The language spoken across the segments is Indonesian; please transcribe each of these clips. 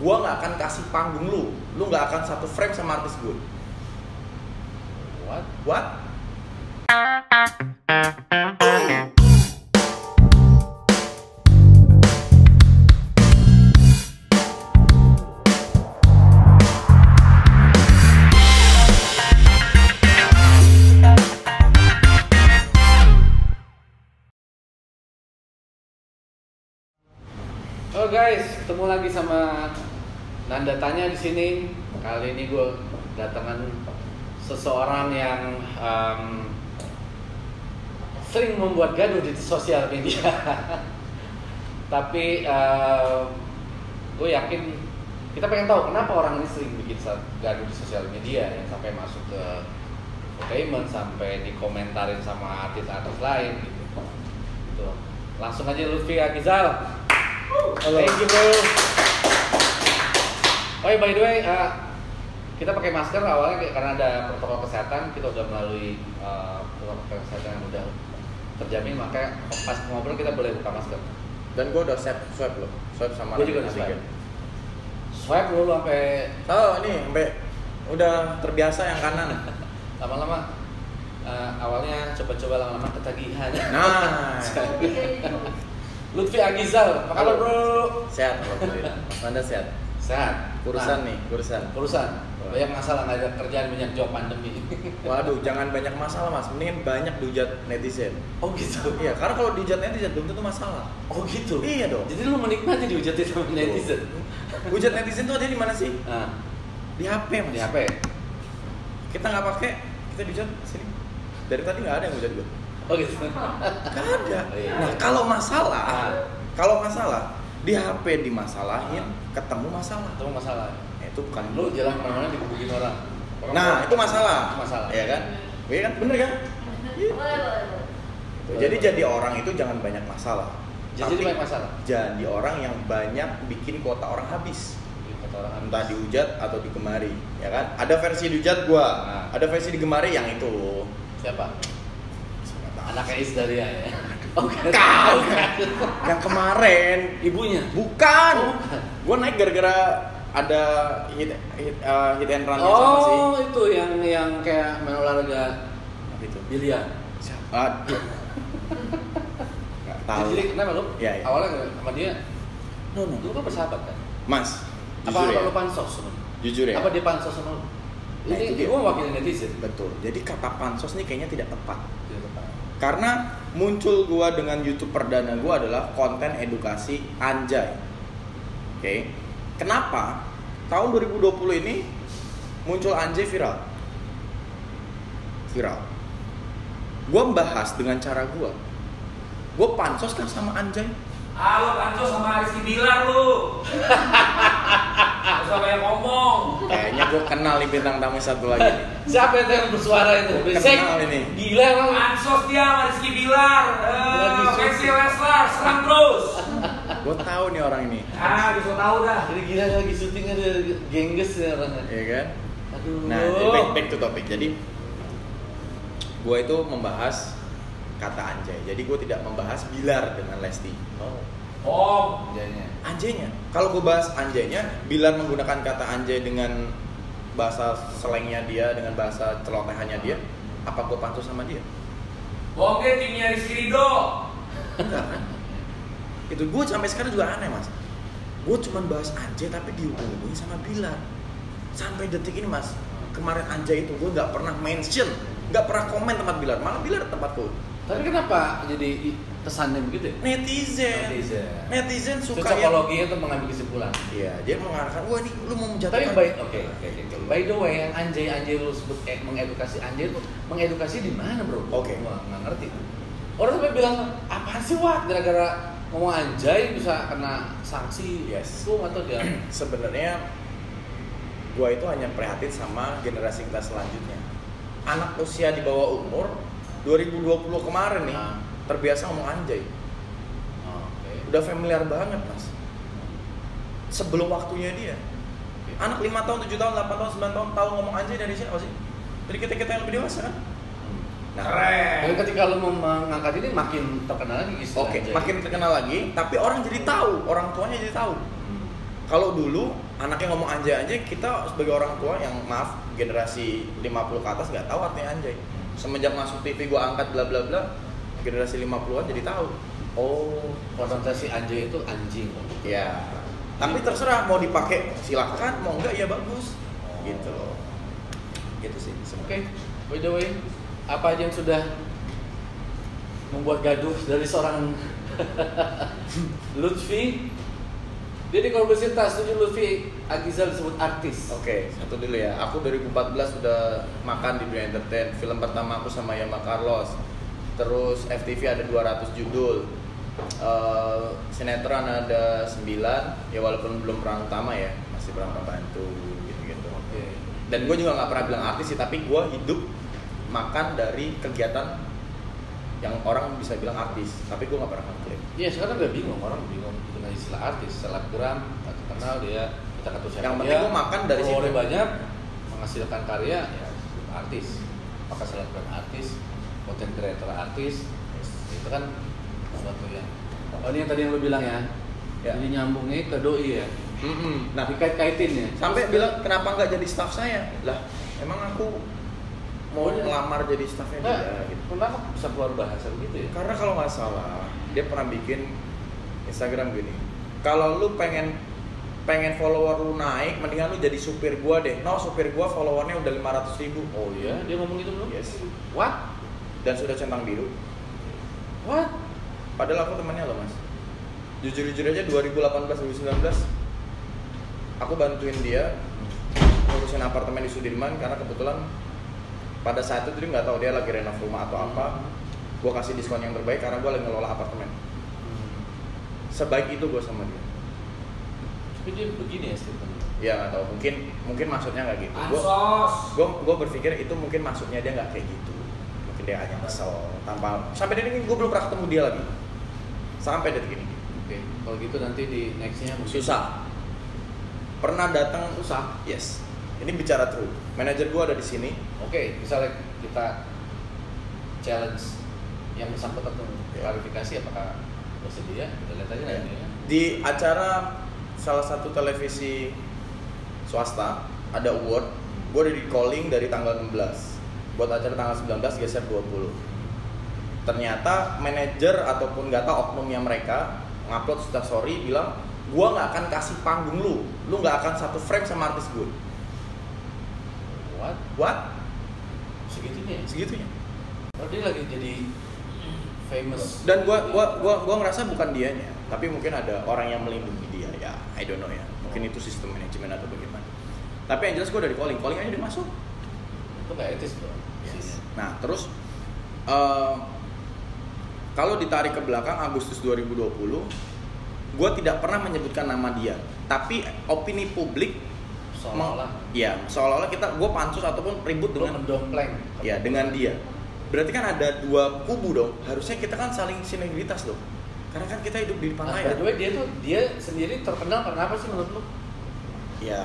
gua nggak akan kasih panggung lu. Lu nggak akan satu frame sama artis gue What? what sini. Kali ini gue datangan seseorang yang em, sering membuat gaduh di sosial media. Tapi gue yakin kita pengen tahu kenapa orang ini sering bikin gaduh di sosial media yang sampai masuk ke payment sampai dikomentarin sama artis-artis lain gitu. Gitu. Langsung aja Lutfi Agizal. Halo. Thank you bro. Oh ya by the way, uh, kita pakai masker awalnya karena ada protokol kesehatan, kita udah melalui uh, protokol kesehatan yang udah terjamin, makanya pas ngobrol kita boleh buka masker. dan gua udah set swipe lo swipe sama Gua juga udah swipe. Swipe dulu sampai oh ini sampai udah terbiasa yang kanan lama-lama. uh, awalnya coba-coba lama-lama ketagihan. nah Lutfi Agizal, apa kabar bro? sehat Anda sehat Sehat. Urusan Nah, nih urusan Urusan. Banyak masalah nggak ada kerjaan banyak jawab pandemi. waduh jangan banyak masalah mas mendingan banyak dihujat netizen Oh gitu. iya karena kalau dihujat netizen belum tentu masalah Oh gitu. Iya dong. Jadi lu menikmati dihujatin sama netizen. hujat netizen tuh ada di mana sih Nah, di HP mas di HP. kita nggak pakai kita dihujat sini dari tadi nggak ada yang hujat gue Oh gitu. nggak ada Oh, iya. nah kalau masalah Ah. kalau masalah di HP dimasalahin ketemu masalah Itu masalah. Eh, itu bukan Lu jalan ke mana-mana digebukin orang. Orang nah orang- itu masalah Itu masalah. ya kan iya kan bener kan Boleh, boleh, boleh. Tuh, jadi jadi orang itu jangan banyak masalah Jadi Tapi banyak masalah. jadi orang yang banyak bikin kuota orang habis Kata orang entah dihujat atau digemari ya kan ada versi dihujat gua Nah. ada versi digemari yang itu siapa? Anaknya Isdaria ya. Oh. Kau. Kan. yang kemarin Ibunya. bukan Oh, bukan. gua naik gara-gara ada hit hit, uh, hit and run sama si Oh, itu yang yang kayak main olahraga apa itu biliar. aduh nggak tahu Jadi kenapa lu? Iya, iya. Awalnya sama dia, no no lu kan bersahabat kan? mas Apa ya lu pansos sama jujur ya Apa dia pansos sama lu? Nah, Ini gua mewakili netizen. betul jadi kata pansos ini kayaknya tidak tepat. Karena muncul gua dengan YouTube perdana gua adalah konten edukasi anjay. Oke. Kenapa? Tahun 2020 ini muncul anjay viral. Viral. Gua membahas dengan cara gua. Gua pansos kan sama anjay. Halo Kanco sama Rizky Bilar lu. Gak usah banyak ngomong. Kayaknya gua kenal nih bintang tamu satu lagi. nih. Siapa itu yang bersuara itu? Berisik. Kenal ini. Gila emang. Pansos dia sama Rizky Bilar. Eh. Messi Leslar, serang terus. Gua tahu nih orang ini. Ah, bisa tahu dah. Jadi gila lagi syuting ada gengges ya orangnya. Iya kan? Aduh. Nah, jadi back, back to topic. Jadi gue itu membahas kata anjay. Jadi gue tidak membahas Bilar dengan Lesti. Oh, Oh, jadinya. Anjaynya. Kalau gue bahas anjaynya, Bilar menggunakan kata anjay dengan bahasa selengnya dia, dengan bahasa celotehannya dia. Apa gue pantas sama dia? oke timnya Rizky Rido. Kan? Itu gue sampai sekarang juga aneh mas. Gue cuma bahas anjay tapi dihubungi sama Bilar. Sampai detik ini mas, kemarin anjay itu gue nggak pernah mention, nggak pernah komen tempat Bilar. Malah Bilar tempatku. Tapi kenapa jadi kesannya begitu ya? netizen Netizen. netizen suka yang psikologinya tuh mengambil kesimpulan. iya dia mengarahkan wah ini lu mau Tapi menjatuhkan by oke oke oke. By the way, yang anjay anjay lu sebut eh, mengedukasi anjay itu mengedukasi di mana bro? Oke. Gua nggak ngerti. Orang sampai bilang apa sih wah gara-gara ngomong anjay bisa kena sanksi. Yes. Tahu dia. sebenarnya gua itu hanya prihatin sama generasi kita selanjutnya anak usia di bawah umur 2020 kemarin nih terbiasa ngomong anjay Oh, Oke. udah familiar banget mas sebelum waktunya dia anak 5 tahun 7 tahun 8 tahun 9 tahun tahu ngomong anjay dari siapa sih dari kita kita yang lebih dewasa kan Hmm. nah Keren. Dan ketika lu mau mengangkat ini makin terkenal lagi istilah Oke, anjay. makin terkenal lagi, tapi orang jadi tahu, orang tuanya jadi tahu. Hmm. kalau dulu anaknya ngomong anjay anjay kita sebagai orang tua yang maaf generasi 50 ke atas nggak tahu artinya anjay semenjak masuk TV gua angkat bla bla bla generasi 50-an jadi tahu. Oh konotasi anjay itu anjing. Ya tapi terserah mau dipakai silahkan mau enggak ya bagus. Gitu gitu sih. Oke by the way apa aja yang sudah membuat gaduh dari seorang Lutfi jadi kalau bercerita setuju Lutfi Agizal disebut artis. Oke, satu dulu ya. Aku 2014 sudah makan di dunia entertain. Film pertama aku sama Yama Carlos. Terus FTV ada 200 judul. Eh, sinetron ada 9 ya walaupun belum peran utama ya. Masih peran pembantu gitu-gitu. Oke. Dan gue juga nggak pernah bilang artis sih tapi gue hidup makan dari kegiatan yang orang bisa bilang artis. Tapi gue nggak pernah mengklaim Iya sekarang udah bingung orang bingung istilah artis selebgram tak terkenal dia. Kita kata siapa Yang dia penting gua makan dari situ. banyak menghasilkan karya ya artis. Apakah selebgram artis content creator artis itu kan sesuatu yang oh ini yang tadi yang lu bilang ya, Ya. jadi nyambungnya ke doi ya? Nah nah dikait-kaitin ya? sampai bilang kenapa nggak jadi staff saya? Lah emang aku mau Oh, iya. ngelamar jadi staffnya nah, dia gitu. kenapa bisa keluar bahasa begitu ya? Karena kalau nggak salah dia pernah bikin Instagram gini kalau lu pengen pengen follower lu naik mendingan lu jadi supir gua deh. No supir gua followernya udah 500 ribu. Oh iya dia ngomong gitu belum? Yes. What? Dan sudah centang biru. What? Padahal aku temannya loh mas. Jujur-jujur aja 2018 2019 aku bantuin dia ngurusin apartemen di Sudirman karena kebetulan pada saat itu dia nggak tahu dia lagi renov rumah atau apa. Gue kasih diskon yang terbaik karena gue lagi ngelola apartemen sebaik itu gue sama dia. Tapi dia begini ya statementnya ya nggak tahu. Mungkin mungkin maksudnya nggak gitu. Gue gue gue berpikir itu mungkin maksudnya dia nggak kayak gitu. Mungkin dia hanya kesel tanpa sampai detik ini gue belum pernah ketemu dia lagi. Sampai detik ini. Oke kalau gitu nanti di nextnya mungkin susah. Pernah datang susah? Yes. Ini bicara true. Manajer gue ada di sini. Oke, misalnya kita challenge yang bersangkutan untuk Ya. klarifikasi apakah bersedia? Kita lihat aja Ya. ya. di acara salah satu televisi swasta ada award gue udah di calling dari tanggal 16 buat acara tanggal 19 geser 20 ternyata manajer ataupun nggak tahu oknumnya mereka ngupload story bilang gua nggak akan kasih panggung lu lu nggak akan satu frame sama artis gue What? what Segitunya? ya? segitunya Oh, dia lagi jadi famous. dan gua gua gua gua ngerasa bukan dianya tapi mungkin ada orang yang melindungi dia ya I don't know ya mungkin itu sistem manajemen atau bagaimana tapi yang jelas gua dari calling calling aja dia masuk itu nggak etis dong. Yes. Nah, terus eh, kalau ditarik ke belakang Agustus 2020, gue tidak pernah menyebutkan nama dia, tapi opini publik Seolah-olah ya seolah-olah kita gue pansus ataupun ribut dengan mendompleng. ya dengan dia. Berarti kan ada dua kubu dong. Harusnya kita kan saling sinergitas dong. Karena kan kita hidup di depan Nah, layar. way, dia tuh dia sendiri terkenal karena apa sih menurut lu? Ya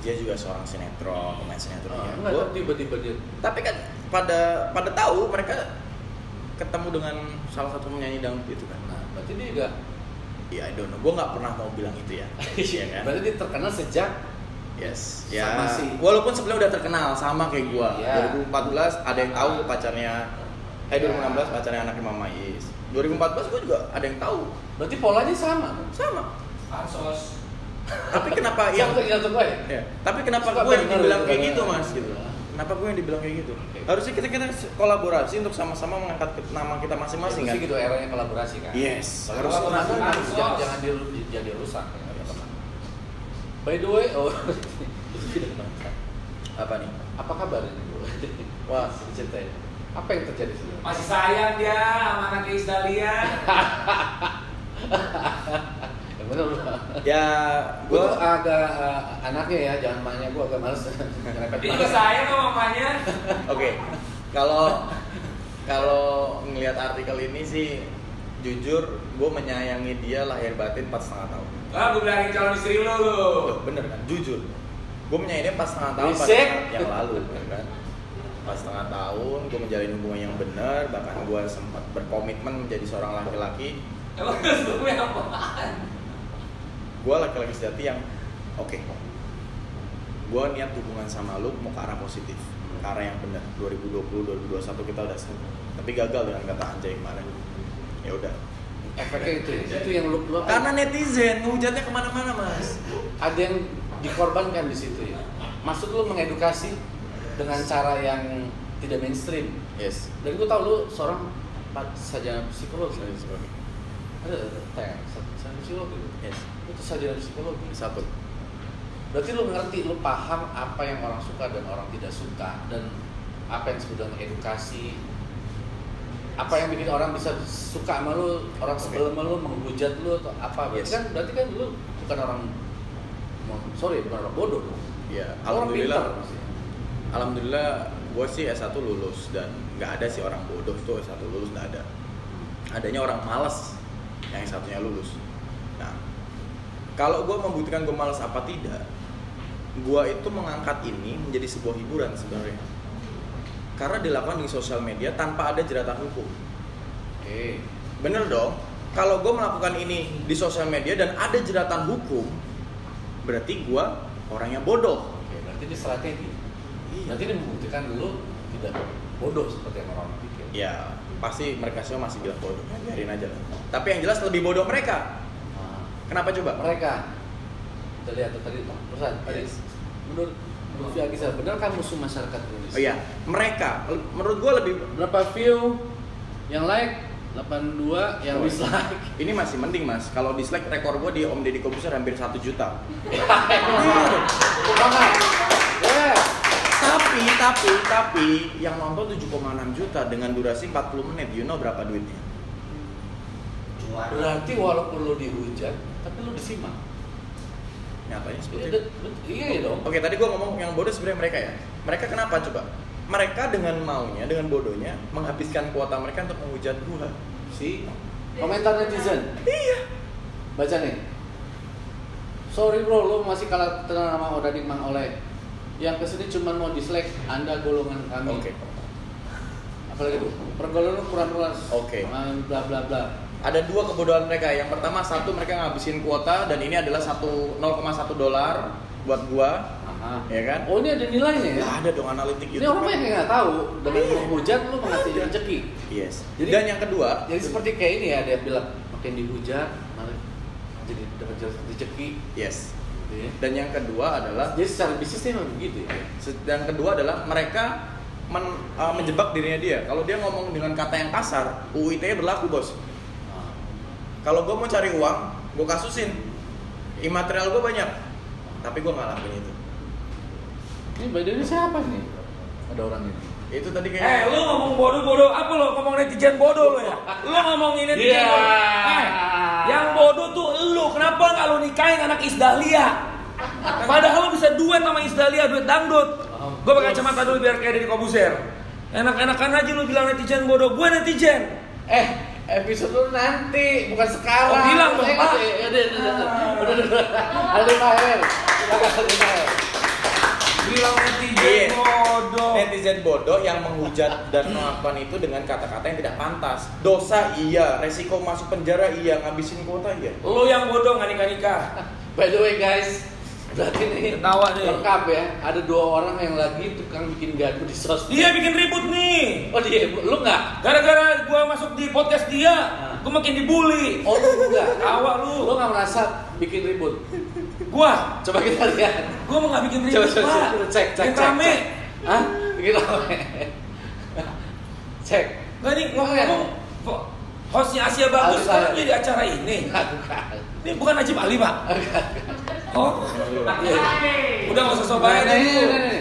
dia juga seorang sinetron, pemain sinetron. Ah, ya. enggak, Gua- tiba-tiba dia tapi kan pada pada tahu mereka ketemu dengan salah satu penyanyi dangdut itu kan Nah, berarti dia juga ya I don't know gue nggak pernah mau bilang itu ya Iya kan Berarti dia terkenal sejak yes Sama ya si- walaupun sebelumnya udah terkenal sama kayak gue Iya. 2014 ada yang tahu pacarnya eh Iya. 2016 pacarnya anaknya Mama Is 2014 gue juga ada yang tahu berarti polanya sama. sama Ansos. tapi kenapa yang Yang gue. ya, tapi kenapa gue yang bener dibilang gitu kayak gitu mas gitu kenapa gue yang dibilang kayak gitu harusnya kita kita kolaborasi untuk sama-sama mengangkat nama kita masing-masing kan gitu eranya kolaborasi kan. Yes, harus kolaborasi jangan jangan jadi rusak. ya. By the way, oh apa nih apa kabar ini bro? Wah. ceritain. Apa yang terjadi sih? Masih sayang dia sama anak Iis Dahlia. Yang bener ya Gue tuh agak uh, anaknya ya, jangan maknya gue agak males Dia juga sayang sama mamanya. oke kalau kalau ngelihat artikel ini sih jujur gue menyayangi dia lahir batin empat setengah tahun. Lah gue bilangin calon istri lu lu. Loh, bener kan? Jujur. Gue menyayangi dia empat setengah tahun pada saat yang lalu kan? Empat setengah tahun gue menjalin hubungan yang benar bahkan gue sempat berkomitmen menjadi seorang laki-laki. Emang sebelumnya apaan? gue laki-laki sejati yang oke. Gue niat hubungan sama lu mau ke arah positif ke arah yang benar 2020 2021 kita udah set. Tapi gagal dengan kata anjay kemarin ya udah. Efeknya itu ya? Itu yang lu, lu karena netizen ngehujatnya ke mana-mana mas. Ada yang dikorbankan di situ ya? Maksud lu mengedukasi dengan cara yang tidak mainstream? Yes. Dan gue tau lu seorang pat- sarjana psikologi ada tanya sarjana psikologi yes. Itu sarjana psikologi satu. Berarti lu ngerti lu paham apa yang orang suka dan orang tidak suka dan apa yang disebut dengan edukasi apa yang bikin orang bisa suka sama lu orang Oke. sebelum sama lu menghujat lu atau apa berarti Yes. kan berarti kan lu bukan orang sorry bukan orang bodoh dong ya orang alhamdulillah pintar maksudnya. alhamdulillah gue sih S1 lulus dan nggak ada sih orang bodoh itu S1 lulus nggak ada adanya orang malas yang satunya lulus nah kalau gue membuktikan gue malas apa tidak gue itu mengangkat ini menjadi sebuah hiburan sebenarnya karena dilakukan di sosial media tanpa ada jeratan hukum. Oke. Bener dong. Kalau gue melakukan ini di sosial media dan ada jeratan hukum berarti gue orangnya bodoh. Oke berarti ini strategi. Iya. berarti ini membuktikan lu tidak bodoh seperti yang orang pikir. Ya pasti mereka semua masih bilang bodoh ya, biarin aja lah. Tapi yang jelas lebih bodoh mereka. Nah, kenapa coba? Mereka. Kita lihat tadi perusahaan tadi Yes. menurut Via Gisel benar kan musuh masyarakat Indonesia? Oh iya mereka. Menurut gue lebih berapa view? Yang like 82 yang Oh. dislike. Ini masih mending mas. Kalau dislike rekor gue di Om Deddy Kobuser hampir satu juta. Banget. Ya tapi tapi tapi yang nonton 7,6 juta dengan durasi 40 menit you know berapa duitnya? Berarti walaupun lu dihujat tapi lu disimak nyatanya seperti iya, itu iya iya dong Oke, tadi gua ngomong yang bodoh sebenarnya mereka ya. Mereka kenapa coba? Mereka dengan maunya, dengan bodohnya menghabiskan kuota mereka untuk menghujat gua. si komentar netizen Iya. baca nih sorry bro lu masih kalah tenang sama Odadik Mang Oleh yang ke sini cuma mau dislike anda golongan kami Oke. apalagi tuh pergaulan lu kurang luas Oke. Ah, bla bla bla Ada dua kebodohan mereka. Yang pertama satu mereka ngabisin kuota dan ini adalah satu 0,1 dolar buat gua, Aha. ya kan? oh ini ada nilainya ya Nggak ada dong analitik ini YouTube. orang banyak yang nggak tahu dengan Iya. menghujat lu mengasih rezeki Yes. Jadi- dan yang kedua, jadi seperti kayak ini ya dia bilang makin dihujat malah jadi dapat rezeki yes. gitu ya. Dan yang kedua adalah jadi secara bisnisnya memang begitu ya Dan kedua adalah mereka men- uh, menjebak dirinya dia. Kalau dia ngomong dengan kata yang kasar, UU ITE berlaku bos. Kalau gue mau cari uang, gue kasusin. Imaterial gue banyak, tapi gue nggak lakuin itu. ini way siapa nih ada orang ini Itu tadi Eh, kayak. lu ngomong bodoh-bodoh apa lo? Ngomong netizen bodoh lo ya? Lu ngomongin netizen Iya. bodoh. Eh, yang bodoh tuh lu. Kenapa nggak lu nikahin anak Isdahlia? Padahal lu bisa duet sama Isdahlia, duet dangdut. Gue pakai kacamata dulu biar kayak dari Kobuser. Enak-enakan aja lu bilang netizen bodoh. Gue netizen. eh episode lu nanti bukan sekarang Oh, bilang dong, Pak. udah udah udah udah Maher Maher Bilang netizen Iya. bodoh. Netizen bodoh yang menghujat dan melakukan itu dengan kata-kata yang tidak pantas. Dosa iya, resiko masuk penjara iya, ngabisin kuota iya. Lu yang bodoh nggak nikah-nikah. by the way guys berarti nih Ketawa nih. lengkap ya ada dua orang yang lagi tukang bikin gaduh di sosmed Dia bikin ribut nih. oh dia lu nggak Gara-gara gua masuk di podcast dia, Ah. gua makin dibully. oh lu nggak Tawa lu. lu nggak merasa bikin ribut Gua, coba kita lihat gua mau nggak bikin coba ribut, coba, Pak. coba cek cek cek rame. cek. Hah? bikin rame cek Nggak nih ngomong hostnya Asia bagus sekarang jadi acara ini. Bukan Ini bukan Najib Ali, Pak. Oh, Iya. udah nggak usah sok bayar Nah, ini, dulu. ini, ini.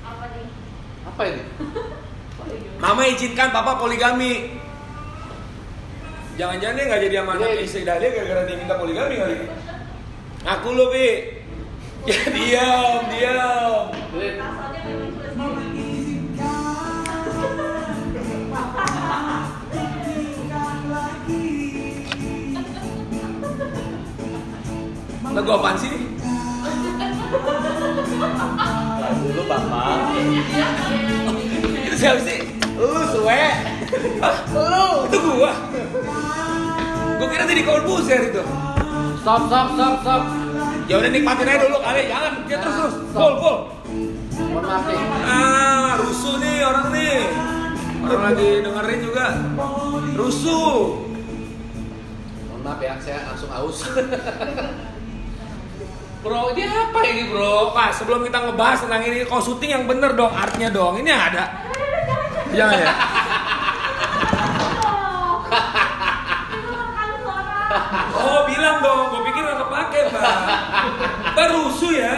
Apa nih? apa ini Mama izinkan papa poligami. Jangan-jangan dia nggak jadi sama anak Ini- istri Dahlia gara-gara dia minta poligami kali. Aku lu, Bi. Ya diam, diam. Lagu apaan sih ini? Lalu dulu bapak. Itu siapa sih? Lu suwe. Hah? Lu? Itu gua. Gua kira tadi Corbuzier itu. Stop, stop, stop, stop. Ya udah nikmatin aja dulu kali, jangan dia terus terus. Full full. Mohon maaf nih. Ah, rusuh nih orang nih. Orang lagi dengerin juga. Rusuh. Mohon maaf ya, saya langsung aus. bro, ini apa ini bro? Pak, sebelum kita ngebahas tentang ini, kau syuting yang bener dong, artnya dong. Ini ada. Jangan ya. Oh, bilang dong. Gue pikir nggak kepake, Pak. Rusuh ya.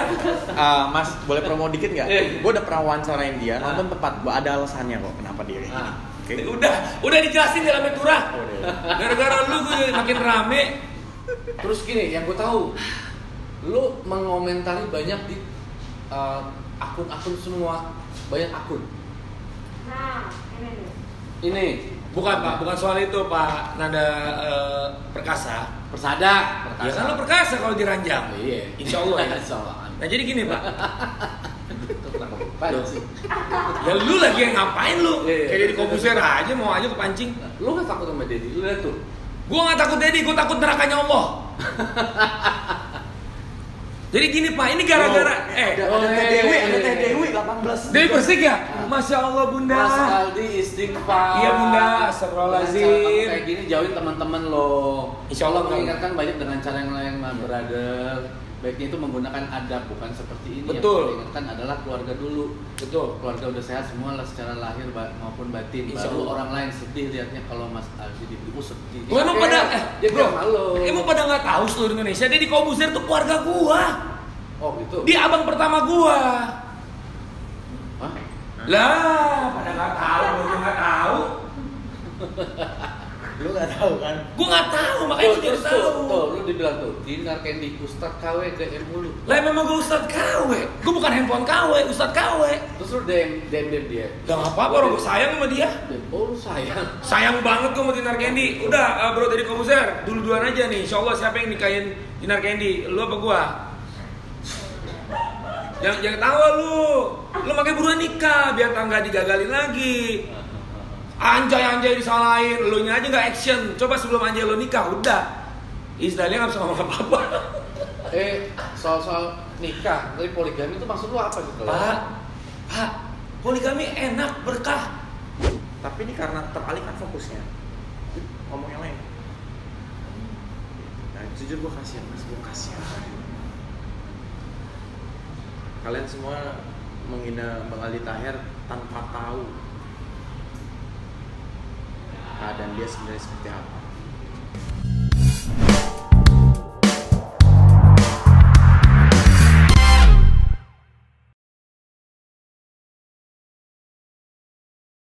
Ah, mas, boleh promo dikit nggak? Eh. Gue udah pernah wawancarain dia, Ah. nonton tempat gue ada alasannya kok kenapa dia kayak gini. Ah. Oke. Udah, udah dijelasin dalam turah. Gara-gara lu gue makin rame. Terus gini, yang gue tahu, lu mengomentari banyak di uh, akun-akun semua, banyak akun. Nah, ini nih. Ini Bukan Pak, bukan soal itu Pak. Nada eh, perkasa. persada, Ya kan lo perkasa kalau diranjang. Iya. Insya Allah ya. Insya Allah. Nah jadi gini Pak, ya lu lagi yang ngapain lu? Iya, iya. Kayak jadi kobuser aja mau aja kepancing. Lu gak takut sama Dedi? Lu lihat tuh. Gua nggak takut Dedi, gua takut nerakanya Allah. Jadi gini Pak, ini gara-gara eh Ada, Oh, ada Teh Dewi, ada Teh. Dewi 18. Dewi Persik ya? Masya Allah Bunda. Mas Aldi istighfar. Iya, Bunda. Kamu kayak gini jauhin teman-teman lo. Insya Allah Allah enggak. mengingatkan banyak dengan cara yang lain, my brother. Baiknya itu menggunakan adab bukan seperti ini. Betul. Yang diingatkan adalah keluarga dulu. Betul. Keluarga udah sehat semua lah secara lahir maupun batin. Insya Baru Allah. orang lain sedih lihatnya kalau Mas Aldi dibeli oh sedih. Gua emang pada eh dia bro, halo. emang pada nggak tahu seluruh Indonesia Deddy Kobuser tuh keluarga gua. Oh gitu. Dia abang pertama gua. Hah? Lah, pada nggak tahu, gua nggak tahu. Lu nggak tahu kan? Gua nggak tahu, makanya gua jadi terus tuh, tuh, tahu. lu dibilang tuh, Dinar Candy Ustad KW DM mulu. Lah memang gua Ustad KW. Gua bukan handphone KW, Ustad KW. Terus lu DM, DM, DM dia. Gak apa-apa, orang gua sayang sama dia. Oh lu sayang. Sayang banget gua sama Dinar Candy. Udah, eh, bro dari Kobuser, dulu-duluan aja nih. Insya Allah siapa yang nikahin Dinar Candy? Lu apa gua? Jangan jangan tawa lu. Lu makanya buruan nikah biar tangga digagalin lagi. Anjay anjay disalahin, lu nya aja nggak action. Coba sebelum anjay lu nikah, udah. Istilahnya nggak bisa ngomong apa-apa. Eh, soal-soal nikah, dari poligami itu maksud lu apa gitu? Pak, Pak, poligami enak berkah. Tapi ini karena teralihkan fokusnya. Ngomong yang lain. Nah, jujur gue kasihan, mas. Gue kasihan. Kalian semua menghina Bang Ali Taher tanpa tahu keadaan dia sebenarnya seperti apa.